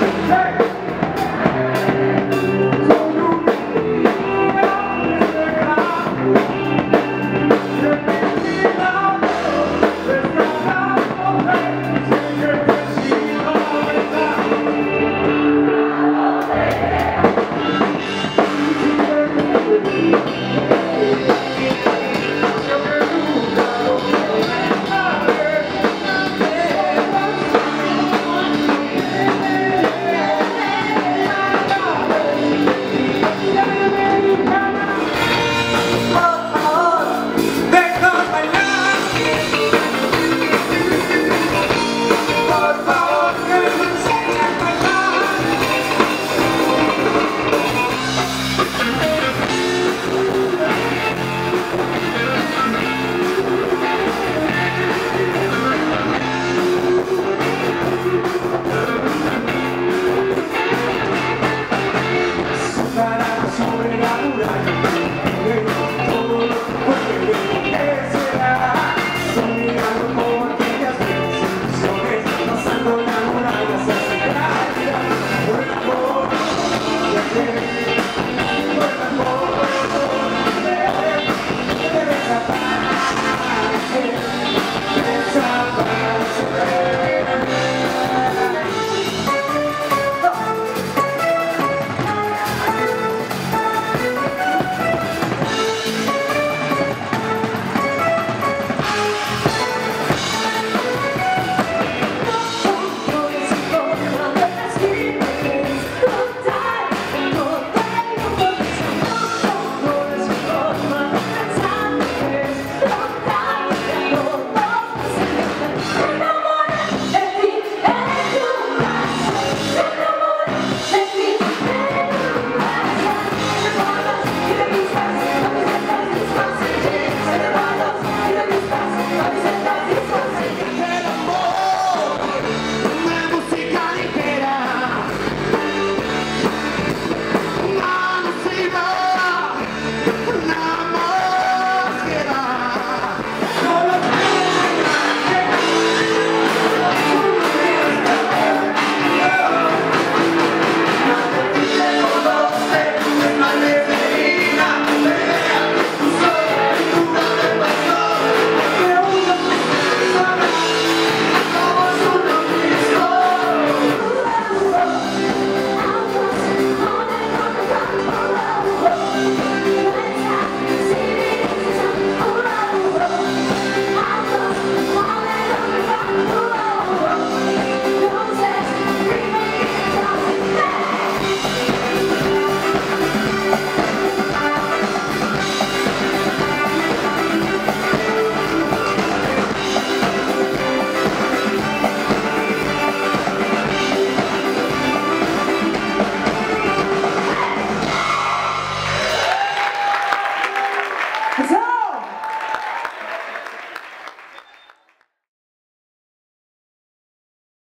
Hey!